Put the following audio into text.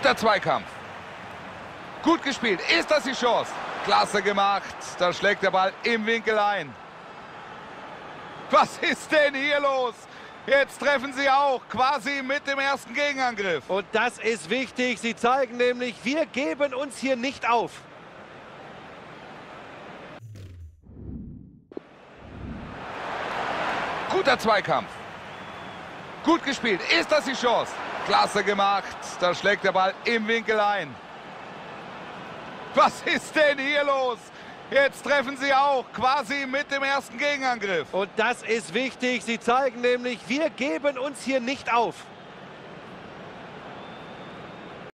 Guter Zweikampf. Gut gespielt. Ist das die Chance? Klasse gemacht. Da schlägt der Ball im Winkel ein. Was ist denn hier los? Jetzt treffen sie auch, quasi mit dem ersten Gegenangriff. Und das ist wichtig. Sie zeigen nämlich, wir geben uns hier nicht auf. Guter Zweikampf. Gut gespielt. Ist das die Chance? Klasse gemacht. Da schlägt der Ball im Winkel ein. Was ist denn hier los? Jetzt treffen sie auch, quasi mit dem ersten Gegenangriff. Und das ist wichtig. Sie zeigen nämlich, wir geben uns hier nicht auf.